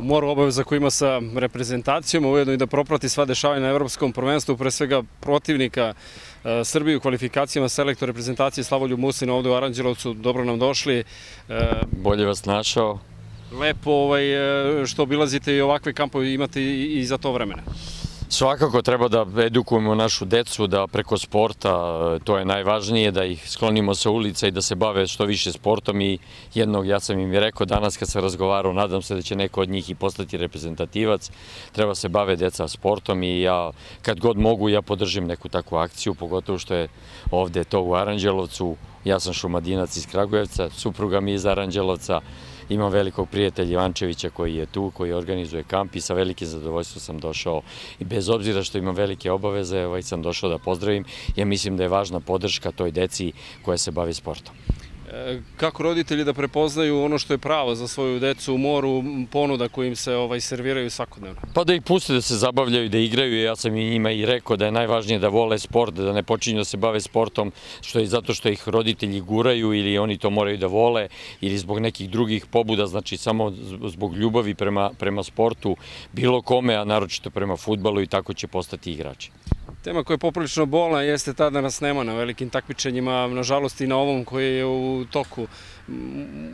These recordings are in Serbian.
u moru obaveza koji ima sa reprezentacijom, ujedno i da proprati sva dešavanja na evropskom prvenstvu, pre svega protivnika e, Srbije u kvalifikacijama selektor reprezentacije Slavoljub Musin ovde u Aranđelovcu. Dobro nam došli. E, Bolje vas našao. Lepo ovaj, što obilazite i ovakve kampove imate i za to vremena. Svakako treba da edukujemo našu decu da preko sporta, e, to je najvažnije, da ih sklonimo sa ulica i da se bave što više sportom i jednog, ja sam im rekao danas kad sam razgovarao, nadam se da će neko od njih i postati reprezentativac, treba se bave deca sportom i ja kad god mogu ja podržim neku takvu akciju, pogotovo što je ovde to u Aranđelovcu, ja sam šumadinac iz Kragujevca, supruga mi iz Aranđelovca, Imam velikog prijatelja Ivančevića koji je tu, koji organizuje kamp i sa velikim zadovoljstvom sam došao i bez obzira što imam velike obaveze, ovaj sam došao da pozdravim. Ja mislim da je važna podrška toj deci koja se bavi sportom. Kako roditelji da prepoznaju ono što je pravo za svoju decu u moru, ponuda kojim se ovaj, serviraju svakodnevno? Pa da ih puste da se zabavljaju, da igraju. Ja sam i njima i rekao da je najvažnije da vole sport, da ne počinju da se bave sportom, što je zato što ih roditelji guraju ili oni to moraju da vole ili zbog nekih drugih pobuda, znači samo zbog ljubavi prema, prema sportu, bilo kome, a naročito prema futbalu i tako će postati igrači. Tema koja je poprilično bolna jeste ta da nas nema na velikim takmičenjima, nažalost i na ovom koji je u toku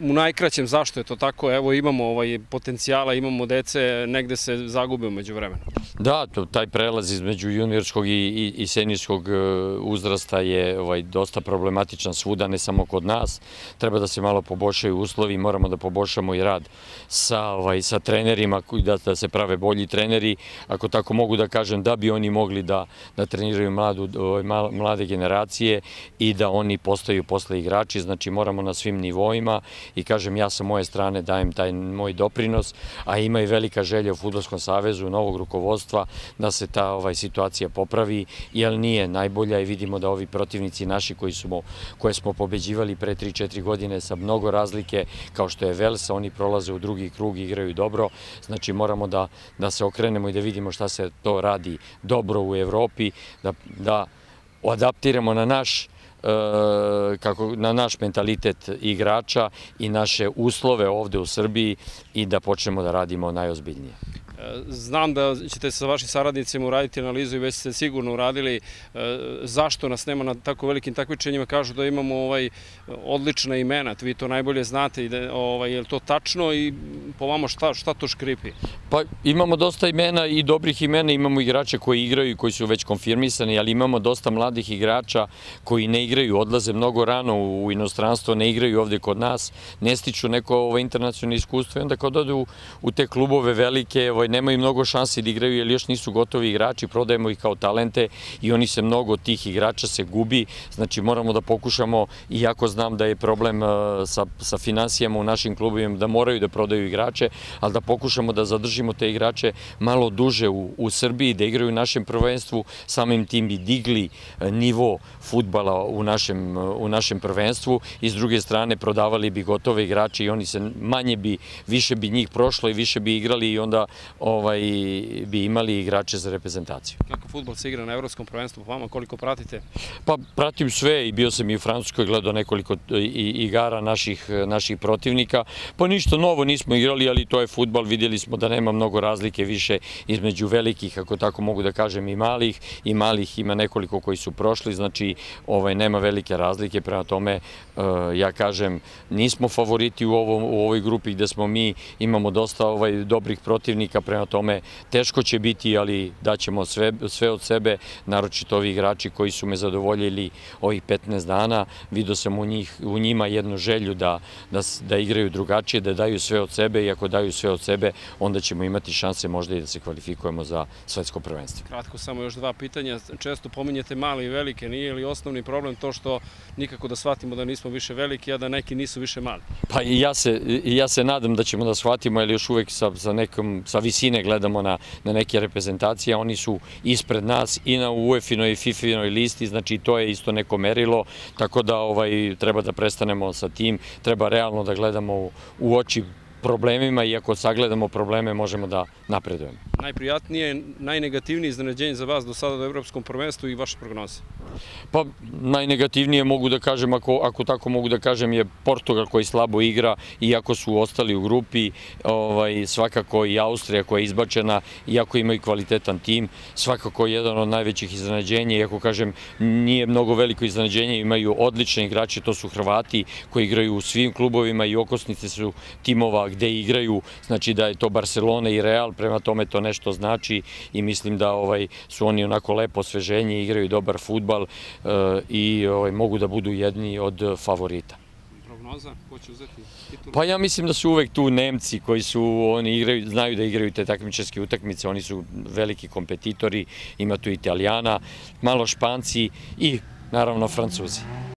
u najkraćem zašto je to tako, evo imamo ovaj potencijala, imamo dece, negde se zagube umeđu vremena. Da, taj prelaz između juniorskog i, i, i senijskog e, uzrasta je ovaj, dosta problematičan svuda, ne samo kod nas. Treba da se malo poboljšaju uslovi, moramo da poboljšamo i rad sa, ovaj, sa trenerima, da, da se prave bolji treneri, ako tako mogu da kažem, da bi oni mogli da, da treniraju mladu, ovaj, mlade generacije i da oni postaju posle igrači, znači moramo na svim nivoima i kažem ja sa moje strane dajem taj moj doprinos, a ima i velika želja u Futbolskom savezu, novog rukovodstva da se ta ovaj situacija popravi, jer nije najbolja i vidimo da ovi protivnici naši koji smo, koje smo pobeđivali pre 3-4 godine sa mnogo razlike, kao što je Velsa, oni prolaze u drugi krug i igraju dobro, znači moramo da, da se okrenemo i da vidimo šta se to radi dobro u Evropi, da, da adaptiramo na naš E, kako na naš mentalitet igrača i naše uslove ovde u Srbiji i da počnemo da radimo najozbiljnije. Znam da ćete sa vašim saradnicima uraditi analizu i već ste sigurno uradili e, zašto nas nema na tako velikim takmičenjima. Kažu da imamo ovaj odlična imena, vi to najbolje znate i da, ovaj, je to tačno i po vama šta, šta to škripi? Pa imamo dosta imena i dobrih imena, imamo igrače koji igraju i koji su već konfirmisani, ali imamo dosta mladih igrača koji ne igraju, odlaze mnogo rano u inostranstvo, ne igraju ovde kod nas, ne stiču neko ovaj, internacionalno iskustvo i onda kad odu u te klubove velike, ovaj, nemaju mnogo šansi da igraju jer još nisu gotovi igrači, prodajemo ih kao talente i oni se mnogo tih igrača se gubi, znači moramo da pokušamo, iako znam da je problem uh, sa, sa financijama u našim klubovima, da moraju da prodaju igrače, ali da pokušamo da zadržimo te igrače malo duže u, u Srbiji, da igraju u našem prvenstvu, samim tim bi digli uh, nivo futbala u našem, uh, u našem prvenstvu. I s druge strane prodavali bi gotove igrače i oni se manje bi, više bi njih prošlo i više bi igrali i onda ovaj, bi imali igrače za reprezentaciju. Kako futbol se igra na evropskom prvenstvu po vama, koliko pratite? Pa pratim sve i bio sam i u Francuskoj, gledao nekoliko igara naših, naših protivnika. Pa ništa novo nismo igrali, ali to je futbol, vidjeli smo da nema mnogo razlike više između velikih, ako tako mogu da kažem, i malih. I malih ima nekoliko koji su prošli, znači ovaj, nema velike razlike, prema tome eh, ja kažem, nismo favoriti u, ovom, u ovoj grupi gde smo mi, imamo dosta ovaj, dobrih protivnika, prema tome teško će biti, ali daćemo sve, sve od sebe, naročito ovi igrači koji su me zadovoljili ovih 15 dana, vidio sam u, njih, u njima jednu želju da, da, da igraju drugačije, da daju sve od sebe i ako daju sve od sebe, onda ćemo imati šanse možda i da se kvalifikujemo za svetsko prvenstvo. Kratko, samo još dva pitanja. Često pominjete male i velike, nije li osnovni problem to što nikako da shvatimo da nismo više veliki, a da neki nisu više mali? Pa ja se, ja se nadam da ćemo da shvatimo, ali još uvek sa, sa nekom, sa visinom visine gledamo na, na neke reprezentacije, oni su ispred nas i na UEFA-inoj i FIFA-inoj listi, znači to je isto neko merilo, tako da ovaj, treba da prestanemo sa tim, treba realno da gledamo u, u oči problemima i ako sagledamo probleme možemo da napredujemo. Najprijatnije, najnegativnije iznenađenje za vas do sada do Evropskom prvenstvu i vaše prognoze? Pa najnegativnije mogu da kažem, ako, ako tako mogu da kažem, je Portugal koji slabo igra, iako su ostali u grupi, ovaj, svakako i Austrija koja je izbačena, iako imaju kvalitetan tim, svakako jedan od najvećih iznenađenja, iako kažem, nije mnogo veliko iznenađenje, imaju odlične igrače, to su Hrvati koji igraju u svim klubovima i okosnice su timova gde igraju, znači da je to Barcelona i Real, prema tome to nešto znači i mislim da ovaj su oni onako lepo osveženje, igraju dobar futbal i ovaj, mogu da budu jedni od favorita. Prognoza, ko će uzeti titul? Pa ja mislim da su uvek tu Nemci koji su, oni igraju, znaju da igraju te takmičarske utakmice, oni su veliki kompetitori, ima tu Italijana, malo Španci i naravno Francuzi.